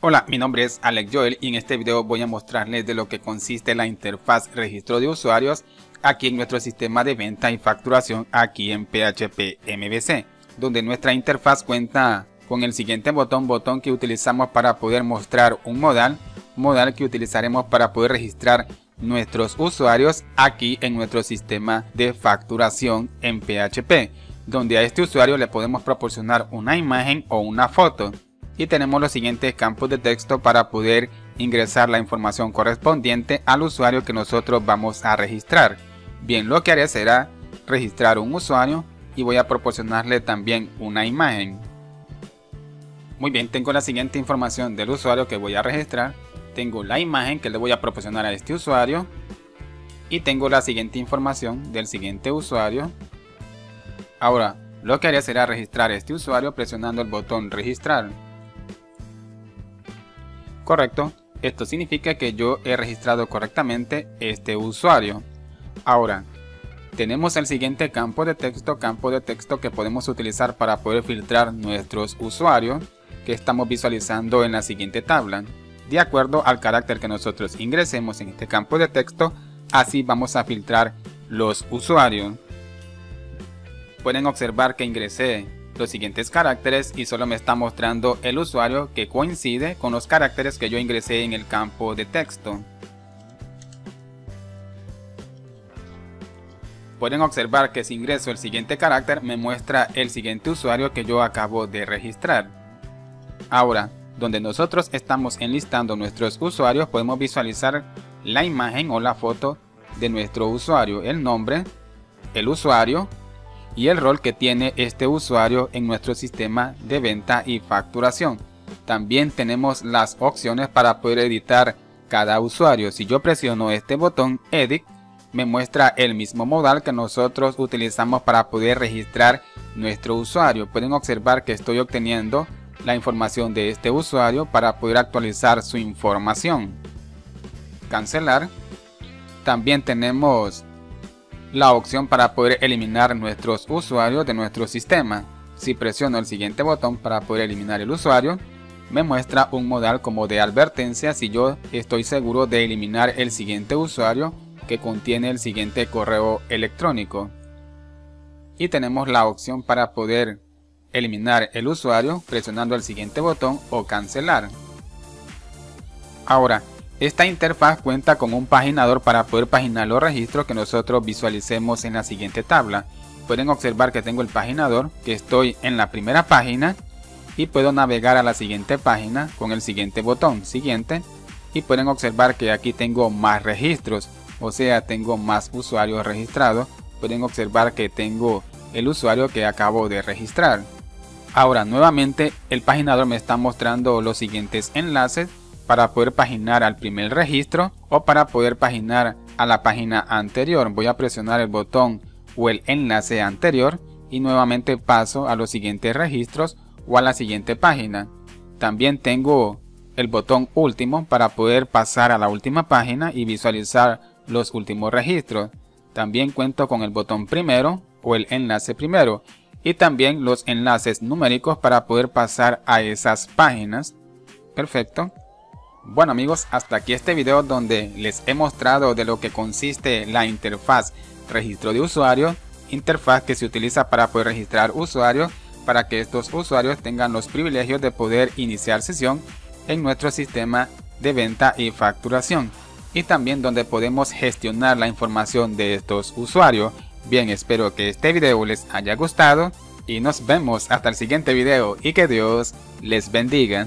Hola, mi nombre es Alex Joel y en este video voy a mostrarles de lo que consiste la interfaz registro de usuarios aquí en nuestro sistema de venta y facturación aquí en PHP MVC, donde nuestra interfaz cuenta con el siguiente botón, botón que utilizamos para poder mostrar un modal, modal que utilizaremos para poder registrar nuestros usuarios aquí en nuestro sistema de facturación en PHP, donde a este usuario le podemos proporcionar una imagen o una foto. Y tenemos los siguientes campos de texto para poder ingresar la información correspondiente al usuario que nosotros vamos a registrar. Bien, lo que haré será registrar un usuario y voy a proporcionarle también una imagen. Muy bien, tengo la siguiente información del usuario que voy a registrar tengo la imagen que le voy a proporcionar a este usuario y tengo la siguiente información del siguiente usuario. Ahora, lo que haré será registrar este usuario presionando el botón registrar. Correcto, esto significa que yo he registrado correctamente este usuario. Ahora, tenemos el siguiente campo de texto, campo de texto que podemos utilizar para poder filtrar nuestros usuarios que estamos visualizando en la siguiente tabla de acuerdo al carácter que nosotros ingresemos en este campo de texto, así vamos a filtrar los usuarios. Pueden observar que ingresé los siguientes caracteres y solo me está mostrando el usuario que coincide con los caracteres que yo ingresé en el campo de texto. Pueden observar que si ingreso el siguiente carácter me muestra el siguiente usuario que yo acabo de registrar. Ahora, donde nosotros estamos enlistando nuestros usuarios, podemos visualizar la imagen o la foto de nuestro usuario, el nombre, el usuario y el rol que tiene este usuario en nuestro sistema de venta y facturación. También tenemos las opciones para poder editar cada usuario. Si yo presiono este botón Edit, me muestra el mismo modal que nosotros utilizamos para poder registrar nuestro usuario. Pueden observar que estoy obteniendo la información de este usuario para poder actualizar su información. Cancelar. También tenemos la opción para poder eliminar nuestros usuarios de nuestro sistema. Si presiono el siguiente botón para poder eliminar el usuario, me muestra un modal como de advertencia si yo estoy seguro de eliminar el siguiente usuario que contiene el siguiente correo electrónico. Y tenemos la opción para poder eliminar el usuario presionando el siguiente botón o cancelar. Ahora, esta interfaz cuenta con un paginador para poder paginar los registros que nosotros visualicemos en la siguiente tabla. Pueden observar que tengo el paginador, que estoy en la primera página y puedo navegar a la siguiente página con el siguiente botón, siguiente, y pueden observar que aquí tengo más registros, o sea, tengo más usuarios registrados. Pueden observar que tengo el usuario que acabo de registrar. Ahora nuevamente el paginador me está mostrando los siguientes enlaces para poder paginar al primer registro o para poder paginar a la página anterior. Voy a presionar el botón o el enlace anterior y nuevamente paso a los siguientes registros o a la siguiente página. También tengo el botón último para poder pasar a la última página y visualizar los últimos registros. También cuento con el botón primero o el enlace primero y también los enlaces numéricos para poder pasar a esas páginas. Perfecto. Bueno amigos, hasta aquí este video donde les he mostrado de lo que consiste la interfaz registro de usuario, interfaz que se utiliza para poder registrar usuarios para que estos usuarios tengan los privilegios de poder iniciar sesión en nuestro sistema de venta y facturación y también donde podemos gestionar la información de estos usuarios Bien, espero que este video les haya gustado y nos vemos hasta el siguiente video y que Dios les bendiga.